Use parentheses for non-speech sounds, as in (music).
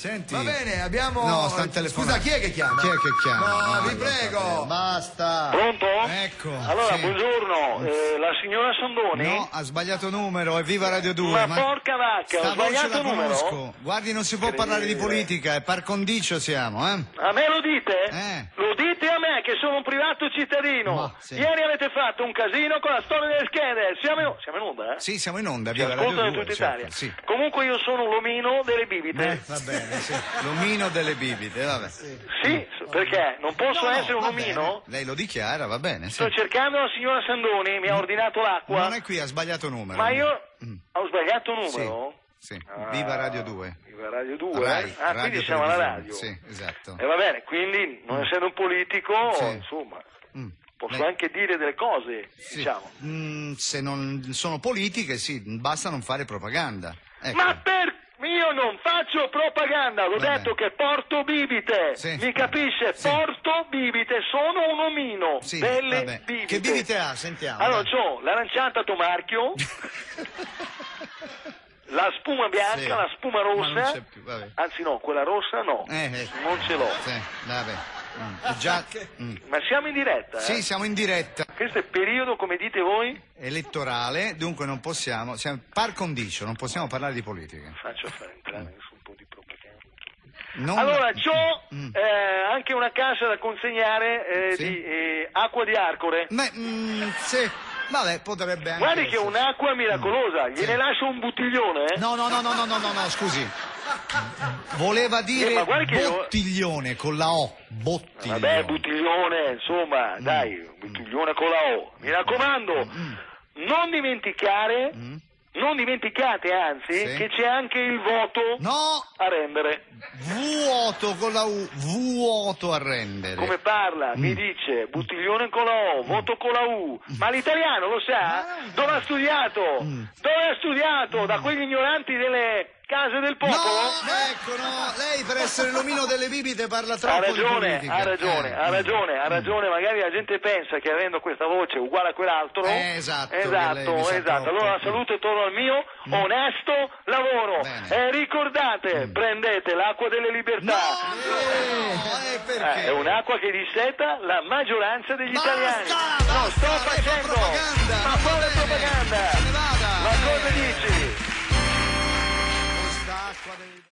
Senti. Va bene, abbiamo. No, sta telefonando. Scusa, chi è che chiama? Chi è che chiama? No, No, vi prego. Basta. Pronto? Ecco. Allora, sì. buongiorno, eh, la signora Sondoni? No, ha sbagliato numero, è Viva Radio 2. Ma porca vacca, ho sbagliato la numero? conosco. Guardi, non si può parlare di politica, è par condicio siamo, eh? A me lo dite? Eh. Lo dite a me che sono un privato cittadino. Ma, sì. Ieri avete fatto un casino con la storia delle schede. Siamo in, siamo in onda, eh? Sì, siamo in onda, Ci Viva Radio ascoltano 2. in tutta certo, Italia. Sì. Comunque io sono l'omino delle bibite. Eh, va bene, sì. L'omino delle bibite, vabbè. Sì, perché? Non posso No, essere un omino? bene. Lei lo dichiara, va bene, sì. Sto cercando la signora Sandoni, mi ha ordinato l'acqua. Non è qui, ha sbagliato numero. Ma io Mm. ho sbagliato numero? Sì, Ah, Viva Radio 2. Viva Radio 2? Rai, ah, radio quindi siamo alla radio. Sì, esatto. E va bene, quindi non essendo un politico, Sì. insomma, Mm. posso Lei- anche dire delle cose, Sì. diciamo. Mm, se non sono politiche, sì, basta non fare propaganda. Ecco. Ma per... Io non faccio propaganda, l'ho Va detto che porto bibite, Sì. mi capisce? Sì. Porto bibite, sono un omino Sì, delle vabbè. bibite. Che bibite ha? Sentiamo. Allora, dai. c'ho l'aranciata tomarchio, (laughs) la spuma bianca, Sì. la spuma Ma non rossa, c'è più, vabbè. anzi no, quella rossa no, Eh, eh. non ce l'ho. Sì, vabbè. Mm, già mm. Ma siamo in diretta, eh? Sì, siamo in diretta Questo è periodo, come dite voi? elettorale, dunque non possiamo, siamo par condicio, non possiamo parlare di politica. Faccio fare entrare un po' di propaganda. Non- Allora, c'ho Mm. eh, anche una cassa da consegnare eh, Sì? di eh, acqua di Arcore. Ma, mm, sì, vabbè, potrebbe anche Guardi che è un'acqua miracolosa, gliene Sì. lascio un bottiglione, eh? No, no, no, no, no, no, no, no, scusi. Voleva dire Eh, ma guardi che io- bottiglione con la O, bottiglione. Vabbè, bottiglione, insomma, Mm. dai, bottiglione con la O. Mi raccomando, non dimenticare, Mm. non dimenticate anzi, Sì. che c'è anche il voto No, a rendere. vuoto con la U, vuoto a rendere. Come parla? Mm. Mi dice bottiglione con la O, voto con la U. Ma l'italiano lo sa? Dove ha studiato? Mm. Dove ha studiato? Da quegli ignoranti delle case del No, popolo? ecco, no, lei per essere l'omino delle bibite parla Ha troppo di ragione, politica. ha ragione, Eh, ha mm. ragione, ha ragione, magari la gente pensa che avendo questa voce uguale a quell'altro. Eh, esatto, esatto, esatto. Allora saluto e torno al mio onesto lavoro. Bene. E ricordate, prendete l'acqua delle libertà. Eh, eh, perché? Eh, è un'acqua che disseta la maggioranza degli Basta, italiani. basta, non sto facendo. Ma quale bene, propaganda?